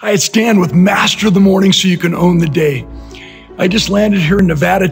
Hi, it's Dan with Master of the Morning so you can own the day. I just landed here in Nevada.